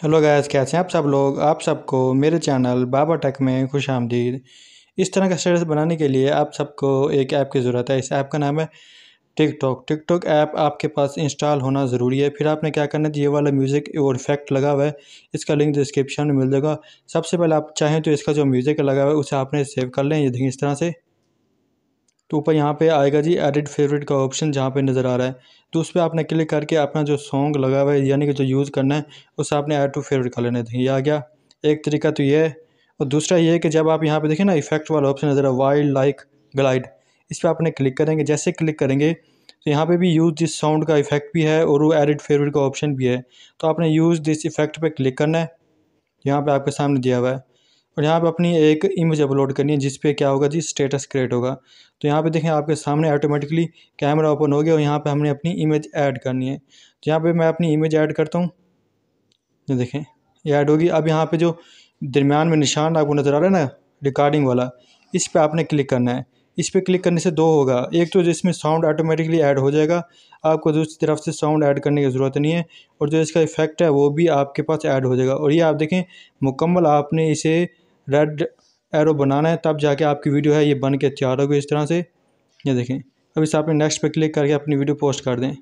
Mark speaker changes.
Speaker 1: Hello guys कैसे हैं आप सब लोग? आप सबको मेरे चैनल बाबा टेक में खुश आमदीद इस तरह का स्टेटस बनाने के लिए आप सबको एक ऐप की ज़रूरत है। इस ऐप का नाम है टिकटॉक टिकटॉक ऐप आपके पास इंस्टॉल होना ज़रूरी है। फिर आपने क्या करना है? ये वाला म्यूज़िक और इफ़ेक्ट लगा हुआ है। इसका लिंक डिस्क्रिप्शन में मिल जाएगा। सबसे पहले आप चाहें तो इसका जो म्यूज़िक लगा हुआ है, उसे आपने सेव कर लें। ये देखिए इस तरह से। तो ऊपर यहाँ पे आएगा जी एडिट फेवरेट का ऑप्शन जहाँ पे नज़र आ रहा है। तो उस पर आपने क्लिक करके अपना जो सॉन्ग लगा हुआ है, यानी कि जो यूज़ करना है, उसे आपने ऐड टू फेवरेट कर लेना है। ये आ गया एक तरीका तो ये है। और दूसरा ये है कि जब आप यहाँ पे देखें ना इफ़ेक्ट वाला ऑप्शन नज़र है वाइल्ड लाइक ग्लाइड इस पर आपने क्लिक करेंगे, जैसे क्लिक करेंगे तो यहाँ पे भी यूज़ दिस साउंड का इफ़ेक्ट भी है और वो एडिट फेवरेट का ऑप्शन भी है। तो आपने यूज़ दिस इफ़ेक्ट पे क्लिक करना है। यहाँ पे आपके सामने दिया हुआ है। और यहाँ पे अपनी एक इमेज अपलोड करनी है जिस पे क्या होगा जी? स्टेटस क्रिएट होगा। तो यहाँ पे देखें, आपके सामने ऑटोमेटिकली कैमरा ओपन हो गया और यहाँ पे हमने अपनी इमेज ऐड करनी है। तो यहाँ पे मैं अपनी इमेज ऐड करता हूँ। ये देखें, ये ऐड होगी। अब यहाँ पे जो दरमियान में निशान आपको नज़र आ रहा है ना रिकॉर्डिंग वाला, इस पर आपने क्लिक करना है। इस पर क्लिक करने से दो होगा। एक तो जिसमें साउंड ऑटोमेटिकली ऐड हो जाएगा, आपको दूसरी तरफ़ से साउंड ऐड करने की ज़रूरत नहीं है, और जो इसका इफ़ेक्ट है, वो भी आपके पास ऐड हो जाएगा। और ये आप देखें, मुकम्मल आपने इसे रेड एरो बनाना है, तब जाके आपकी वीडियो है, ये बन के तैयार होगी इस तरह से। ये देखें। अभी इस आपने नेक्स्ट पे क्लिक करके अपनी वीडियो पोस्ट कर दें।